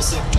specific